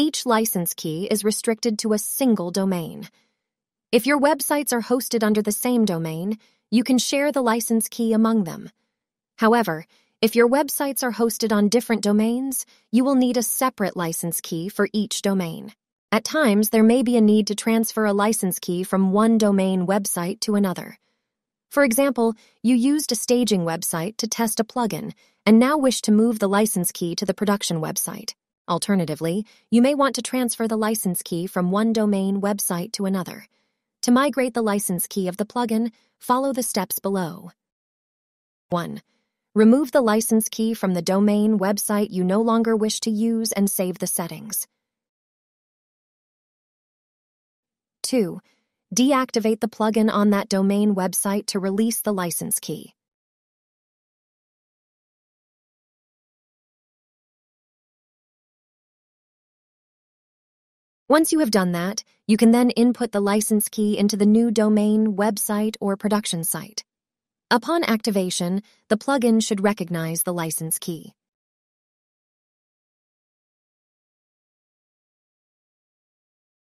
Each license key is restricted to a single domain. If your websites are hosted under the same domain, you can share the license key among them. However, if your websites are hosted on different domains, you will need a separate license key for each domain. At times, there may be a need to transfer a license key from one domain website to another. For example, you used a staging website to test a plugin and now wish to move the license key to the production website. Alternatively, you may want to transfer the license key from one domain website to another. To migrate the license key of the plugin, follow the steps below. 1. Remove the license key from the domain website you no longer wish to use and save the settings. 2. Deactivate the plugin on that domain website to release the license key. Once you have done that, you can then input the license key into the new domain, website, or production site. Upon activation, the plugin should recognize the license key.